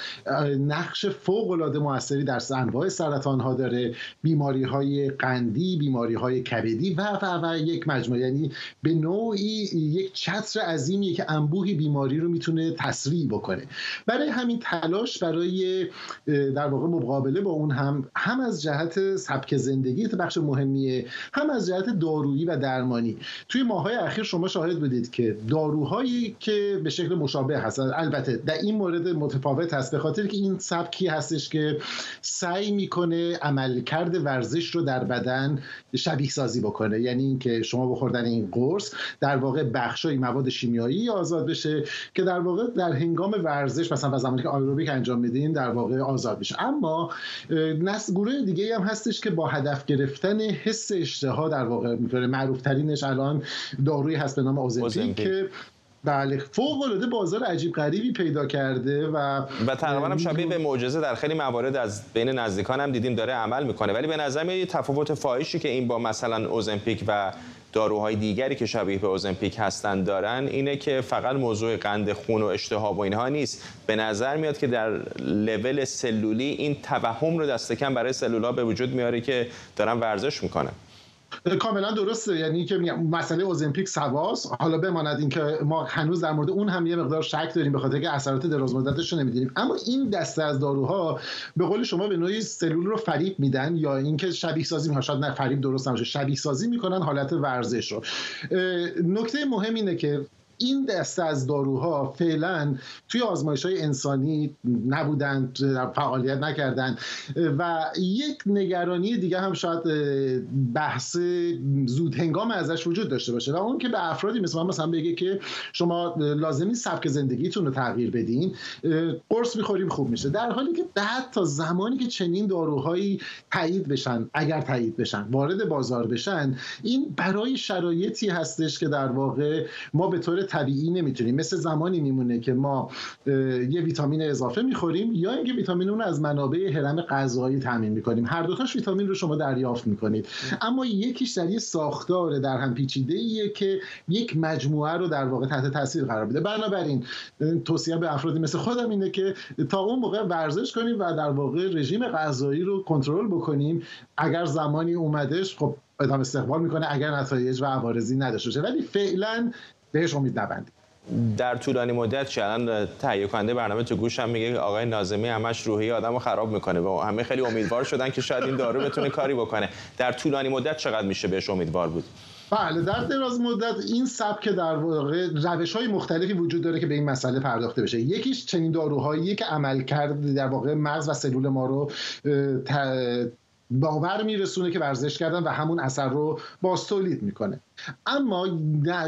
Speaker 11: نقش فوق العاده موثری در انواع سرطان ها داره. بیماری های قندی بیماری های کبدی و و و یک مجموعه یعنی به نوعی یک چتر عظیمیه که انبوهی بیماری رو می‌تونه تسریع بکنه. برای همین تلاش برای در واقع مقابله با اون هم هم از جهت سبک زندگی بخش مهمیه هم از جهت دارویی و درمانی. توی ماهای اخیر شما شاهد بودید که داروهایی که به شکل مشابه هستن البته در این مورد متفاوت هست به خاطر که این سبکی هستش که سعی می‌کنه عملکرد ورزش رو در بدن شبیه سازی بکنه. یعنی اینکه شما بخوردن این قرص در واقع بخشای مواد شیمیایی آزاد بشه که در واقع در هنگام ورزش مثلا و زمانی که آیروبیک انجام میدین در واقع آزاد بشه. اما نسل گروه دیگه هم هستش که با هدف گرفتن حس اشتها در واقع می‌تونه معروف ترینش الان دارویی هست به نام اوزمپیک. که بله فوق العاده بازار عجیب غریبی پیدا کرده و
Speaker 1: و تقریبا هم شبیه به معجزه در خیلی موارد از بین نزدیکان هم دیدیم داره عمل می‌کنه. ولی به نظر میاد تفاوت فاحشی که این با مثلا اوزمپیک و داروهای دیگری که شبیه به اوزمپیک هستن دارن اینه که فقط موضوع قند خون و اشتها و اینها نیست. به نظر میاد که در لول سلولی این توهم رو دست کم برای سلولها به وجود میاره که دارن ورزش می‌کنن.
Speaker 11: کاملا درسته. یعنی که مسئله اوزمپیک سواس. حالا بماند اینکه ما هنوز در مورد اون هم یه مقدار شک داریم به خاطر که اثرات دراز مدتش رو نمی‌دونیم. اما این دسته از داروها به قول شما به نوعی سلول رو فریب میدن یا اینکه شبیه سازی می‌کنن. شاید نه فریب درست نمیشه شبیه سازی می‌کنن حالت ورزش رو. نکته مهم اینه که این دسته از داروها فعلا توی آزمایش های انسانی نبودن فعالیت نکردن. و یک نگرانی دیگه هم شاید بحث زود هنگام ازش وجود داشته باشه و اون که به افرادی مثل من مثلا بگه که شما لازمی سبک زندگیتون رو تغییر بدین قرص می‌خوریم خوب میشه. در حالی که بعد تا زمانی که چنین داروهایی تایید بشن اگر تایید بشن وارد بازار بشن این برای شرایطی هستش که در واقع ما به طور طبیعی نمی‌تونیم. مثل زمانی میمونه که ما یه ویتامین اضافه می‌خوریم یا اینکه ویتامین اون از منابع هرم غذایی تامین می‌کنیم. هر دوتاش ویتامین رو شما دریافت می‌کنید. اما یکیش در یه ساختار در هم پیچیده ایه که یک مجموعه رو در واقع تحت تاثیر قرار بده بنابراین توصیه به افرادی مثل خودم اینه که تا اون موقع ورزش کنیم و در واقع رژیم غذایی رو کنترل بکنیم. اگر زمانی اومدش خب ادامه استقبال می‌کنه اگر نتایج و عوارضی نداشته باشه. ولی فعلا بهش امید نبندید
Speaker 1: در طولانی مدت چه؟ الان تهیه کننده برنامه تو گوشم میگه آقای نازمی همش روحی آدمو خراب می‌کنه. و همه خیلی امیدوار شدن که شاید این دارو بتونه کاری بکنه. در طولانی مدت چقدر میشه بهش امیدوار بود؟
Speaker 11: بله در دراز مدت این سبک در واقع روش های مختلفی وجود داره که به این مسئله پرداخته بشه. یکیش چنین داروهایی که عمل کرد در واقع مغز و سلول ما رو باور میرسونه که ورزش کردن و همون اثر رو باز تولید می‌کنه. اما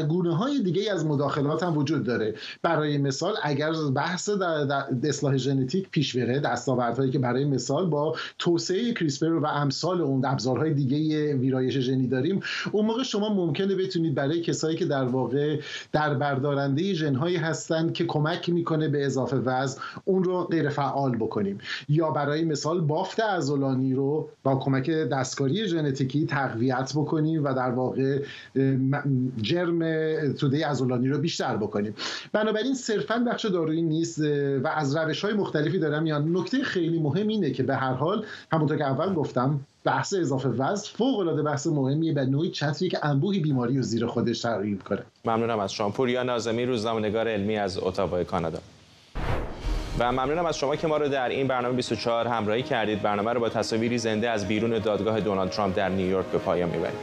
Speaker 11: گونه های دیگه از مداخلات هم وجود داره. برای مثال اگر بحث در اصلاح ژنتیک پیش بره دستاوردهایی که برای مثال با توسعه کریسپر و امثال اون ابزارهای دیگه ویرایش ژنی داریم اون موقع شما ممکنه بتونید برای کسایی که در واقع در بردارنده ژنهایی هستند که کمک می‌کنه به اضافه وزن اون رو غیر فعال بکنیم. یا برای مثال بافت عضلانی رو با کمک دستکاری ژنتیکی تقویت بکنیم و در واقع جرم توده ازولانی رو بیشتر بکنیم. بنابراین صرفا بخش دارویی نیست و از روش های مختلفی دارم. میان نکته خیلی مهم اینه که به هر حال همونطور که اول گفتم بحث اضافه وزن فوق العاده بحث مهمیه به نوعی چتری که انبوهی بیماری رو زیر خودش ترغیب کنه
Speaker 1: ممنونم از شما. یا نازمی روزنامه‌نگار علمی از اتاوا کانادا. و ممنونم از شما که ما رو در این برنامه 24 همراهی کردید. برنامه رو با تصاویری زنده از بیرون دادگاه دونالد ترامپ در نیویورک به پایان می‌بریم.